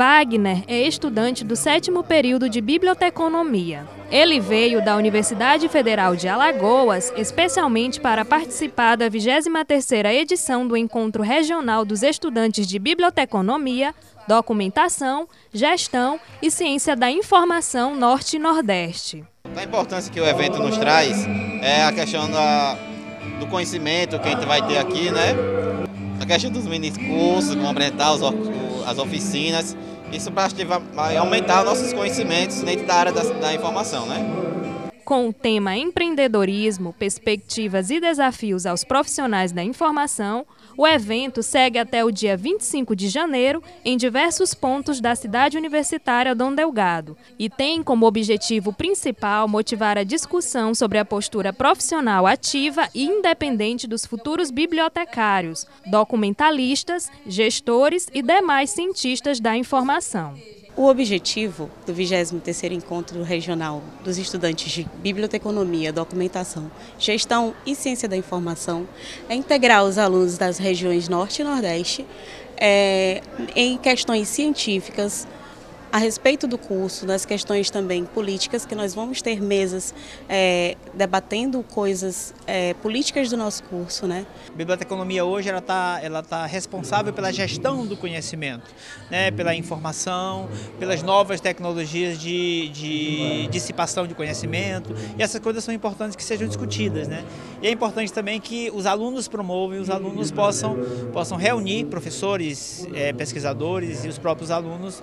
Wagner é estudante do sétimo período de biblioteconomia. Ele veio da Universidade Federal de Alagoas, especialmente para participar da 23ª edição do Encontro Regional dos Estudantes de Biblioteconomia, Documentação, Gestão e Ciência da Informação Norte e Nordeste. A importância que o evento nos traz é a questão da, do conhecimento que a gente vai ter aqui, né? A questão dos mini cursos, como apresentar os, as oficinas, isso para aumentar nossos conhecimentos dentro da área da, da informação, né? Com o tema empreendedorismo, perspectivas e desafios aos profissionais da informação, o evento segue até o dia 25 de janeiro em diversos pontos da cidade universitária Dom Delgado e tem como objetivo principal motivar a discussão sobre a postura profissional ativa e independente dos futuros bibliotecários, documentalistas, gestores e demais cientistas da informação. O objetivo do 23º Encontro Regional dos Estudantes de Biblioteconomia, Documentação, Gestão e Ciência da Informação é integrar os alunos das regiões Norte e Nordeste é, em questões científicas, a respeito do curso, das questões também políticas, que nós vamos ter mesas é, debatendo coisas é, políticas do nosso curso. Né? A biblioteconomia hoje ela está ela tá responsável pela gestão do conhecimento, né? pela informação, pelas novas tecnologias de, de dissipação de conhecimento, e essas coisas são importantes que sejam discutidas. Né? E é importante também que os alunos promovem, os alunos possam, possam reunir professores, é, pesquisadores e os próprios alunos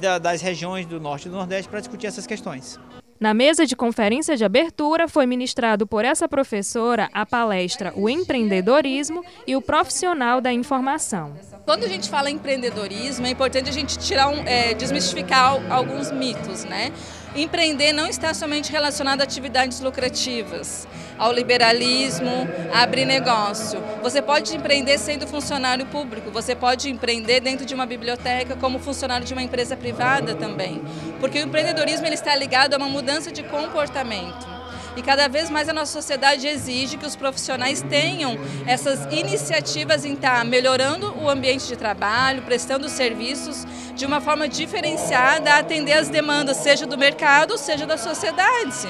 da, das regiões do Norte e do Nordeste para discutir essas questões. Na mesa de conferência de abertura foi ministrado por essa professora a palestra O Empreendedorismo e o Profissional da Informação. Quando a gente fala em empreendedorismo, é importante a gente tirar um, é, desmistificar alguns mitos, né? Empreender não está somente relacionado a atividades lucrativas, ao liberalismo, a abrir negócio. Você pode empreender sendo funcionário público, você pode empreender dentro de uma biblioteca como funcionário de uma empresa privada também. Porque o empreendedorismo ele está ligado a uma mudança de comportamento. E cada vez mais a nossa sociedade exige que os profissionais tenham essas iniciativas em estar melhorando o ambiente de trabalho, prestando serviços de uma forma diferenciada a atender as demandas, seja do mercado, seja da sociedade.